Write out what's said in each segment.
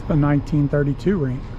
the 1932 rink.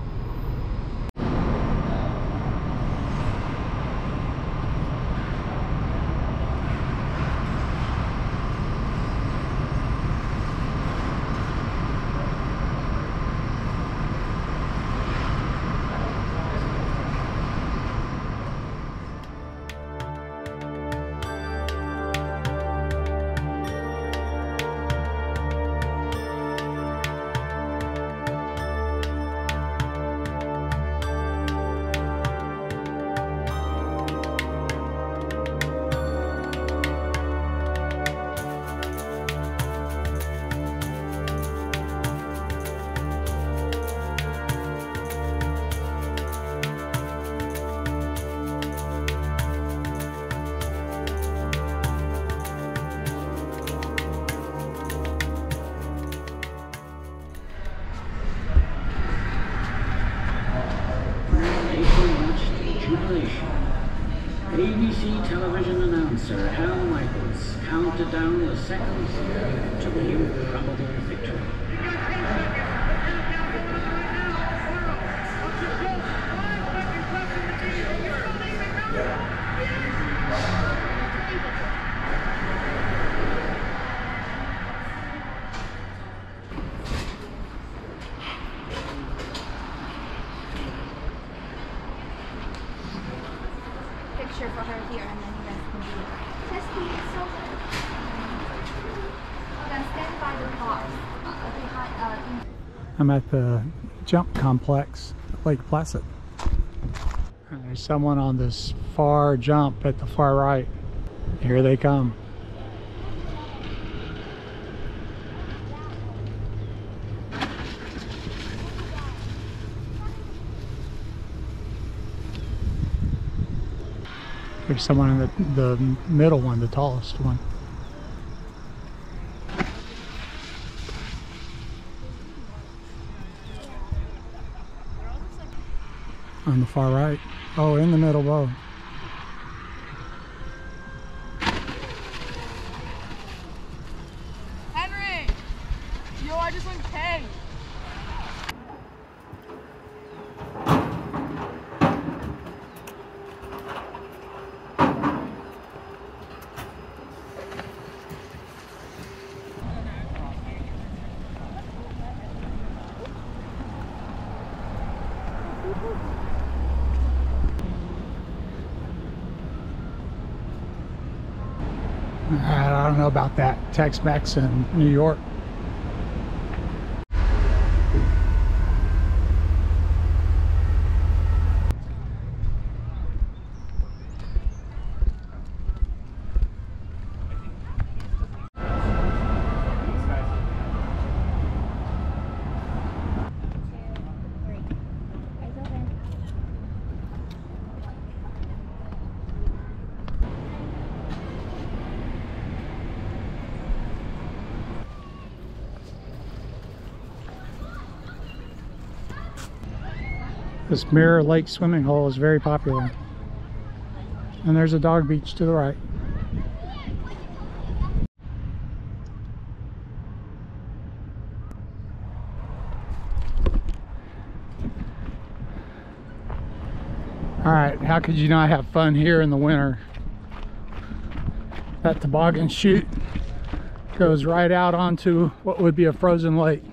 ABC television announcer Al Michaels counted down the seconds to the improbable picture for her here and then you guys can do Testy, it's so good. Then stand by the box uh, uh, I'm at the jump complex at Lake Placid. And there's someone on this far jump at the far right. Here they come. There's someone in the, the middle one, the tallest one. on the far right. Oh, in the middle row. Henry! Yo, I just went. I don't know about that. Tex-Mex in New York. This Mirror Lake swimming hole is very popular. And there's a dog beach to the right. All right, how could you not have fun here in the winter? That toboggan chute goes right out onto what would be a frozen lake.